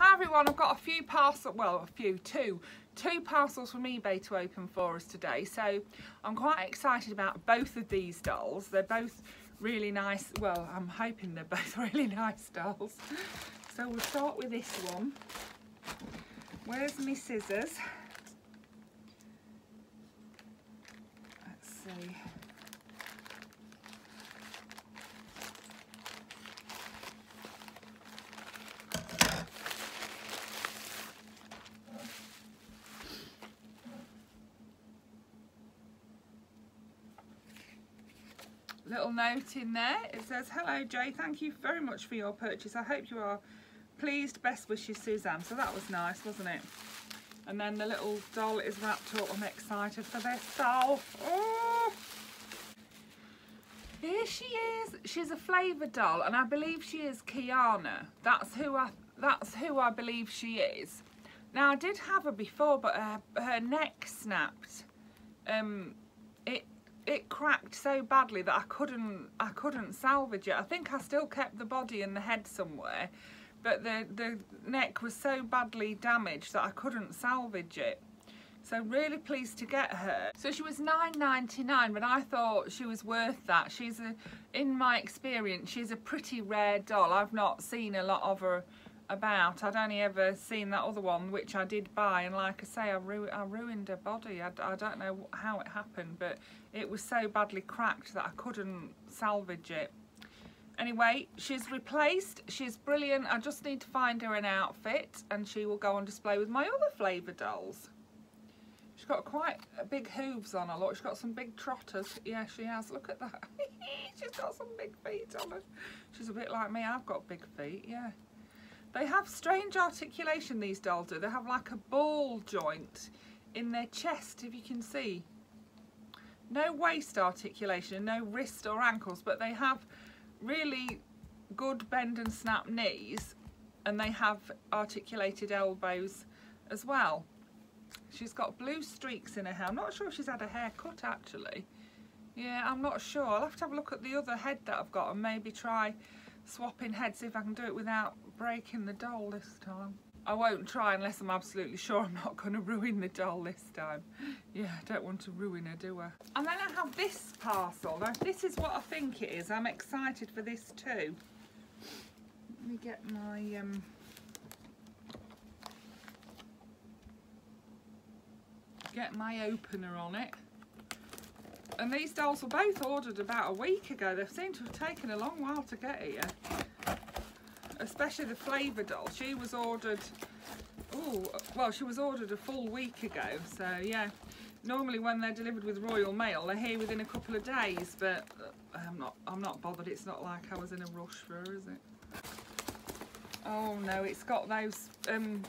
Hi everyone, I've got a few parcels, well a few, two, two parcels from eBay to open for us today. So I'm quite excited about both of these dolls. They're both really nice, well I'm hoping they're both really nice dolls. So we'll start with this one. Where's my scissors? Let's see. Little note in there. It says, hello Jay, thank you very much for your purchase. I hope you are pleased. Best wishes, Suzanne. So that was nice, wasn't it? And then the little doll is wrapped up. I'm excited for this doll. Oh! Here she is. She's a Flavas doll, and I believe she is Kiana. That's who I. That's who I believe she is. Now I did have her before, but her, her neck snapped. Um, it it cracked so badly that I couldn't I couldn't salvage it. I think I still kept the body and the head somewhere, but the the neck was so badly damaged that I couldn't salvage it. So really pleased to get her. So she was 9.99, but I thought she was worth that. She's a, in my experience, she's a pretty rare doll. I've not seen a lot of her about. I'd only ever seen that other one, which I did buy, and like I say, I, ru I ruined her body. I, I don't know how it happened, but it was so badly cracked that I couldn't salvage it. Anyway, she's replaced. She's brilliant. I just need to find her an outfit, and she will go on display with my other Flavas dolls. She's got quite big hooves on her. Look, she's got some big trotters. Yeah, she has. Look at that. she's got some big feet on her. She's a bit like me. I've got big feet, yeah. They have strange articulation, these dolls do. They have like a ball joint in their chest, if you can see. No waist articulation, no wrist or ankles, but they have really good bend and snap knees and they have articulated elbows as well. She's got blue streaks in her hair. I'm not sure if she's had a haircut actually. Yeah, I'm not sure. I'll have to have a look at the other head that I've got and maybe try swapping heads, see if I can do it without breaking the doll this time. I won't try unless I'm absolutely sure I'm not going to ruin the doll this time. Yeah, I don't want to ruin her, do I? And then I have this parcel. Now, this is what I think it is. I'm excited for this too. Let me get my... Um, get my opener on it. And these dolls were both ordered about a week ago. They seem to have taken a long while to get here. Especially the Flavas doll. She was ordered, oh, well, she was ordered a full week ago. So, yeah, normally when they're delivered with Royal Mail, they're here within a couple of days. But uh, I'm not, I'm not bothered. It's not like I was in a rush for her, is it? Oh, no, it's got those um,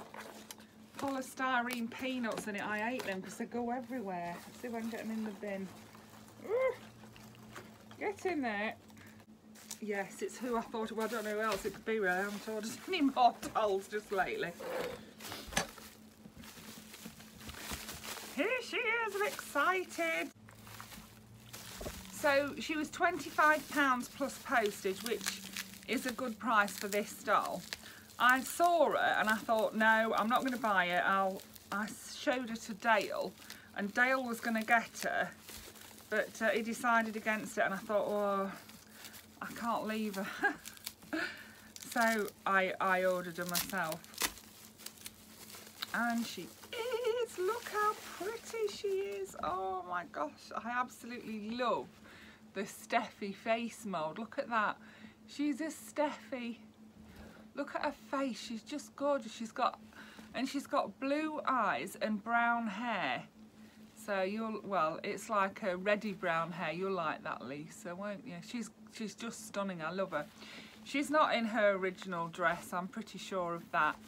polystyrene peanuts in it. I hate them because they go everywhere. Let's see if I can get them in the bin. Get in there. Yes, it's who I thought, well, I don't know who else it could be really. I haven't ordered any more dolls just lately. Here she is, I'm excited. So she was £25 plus postage, which is a good price for this doll. I saw her and I thought, no, I'm not going to buy it. I'll, I showed her to Dale and Dale was going to get her but uh, he decided against it and I thought oh I can't leave her. So I, I ordered her myself. And she is. Look how pretty she is. Oh my gosh. I absolutely love the Steffi face mold look at that. She's a Steffi. Look at her face. She's just gorgeous. She's got and she's got blue eyes and brown hair so you'll, well, it's like a reddy brown hair. You'll like that, Lisa, won't you? She's, she's just stunning. I love her. She's not in her original dress. I'm pretty sure of that.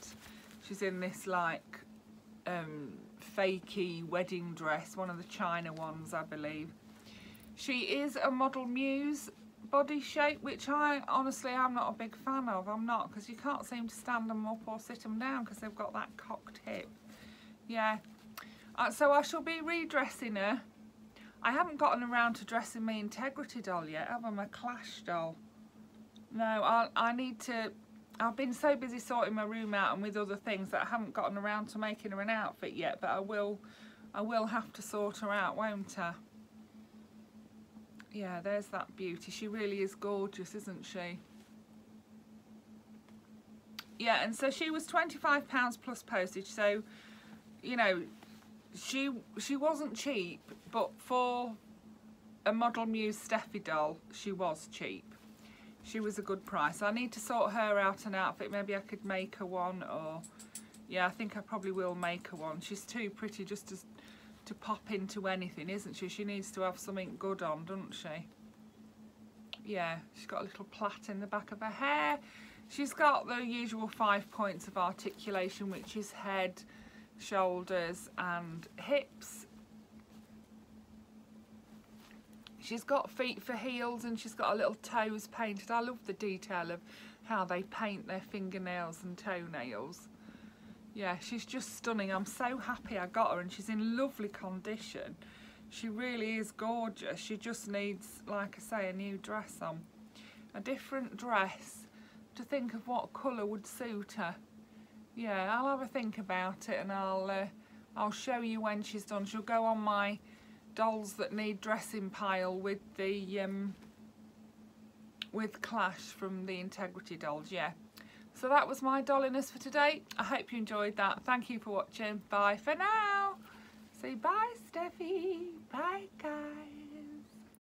She's in this like um, fakey wedding dress, one of the China ones, I believe. She is a model muse body shape, which I honestly I'm not a big fan of. I'm not because you can't seem to stand them up or sit them down because they've got that cocked hip. Yeah, uh, so I shall be redressing her. I haven't gotten around to dressing my Integrity doll yet, have I? My Clash doll. No, I, I need to I've been so busy sorting my room out and with other things that I haven't gotten around to making her an outfit yet, but I will I will have to sort her out, won't I? Yeah, there's that beauty. She really is gorgeous, isn't she? Yeah, and so she was £25 plus postage, so, you know, she she wasn't cheap, but for a Model Muse Steffi doll, she was cheap. She was a good price. I need to sort her out an outfit. Maybe I could make her one or... Yeah, I think I probably will make her one. She's too pretty just to, to pop into anything, isn't she? She needs to have something good on, doesn't she? Yeah, she's got a little plait in the back of her hair. She's got the usual five points of articulation, which is head, shoulders and hips. She's got feet for heels and she's got her little toes painted. I love the detail of how they paint their fingernails and toenails. Yeah, she's just stunning. I'm so happy I got her and she's in lovely condition. She really is gorgeous. She just needs, like I say, a new dress on. A different dress to think of what colour would suit her. Yeah, I'll have a think about it and I'll uh, I'll show you when she's done. She'll go on my dolls that need dressing pile with the um, with Clash from the Integrity dolls, yeah. So that was my dolliness for today. I hope you enjoyed that. Thank you for watching. Bye for now. Say bye, Steffi. Bye, guys.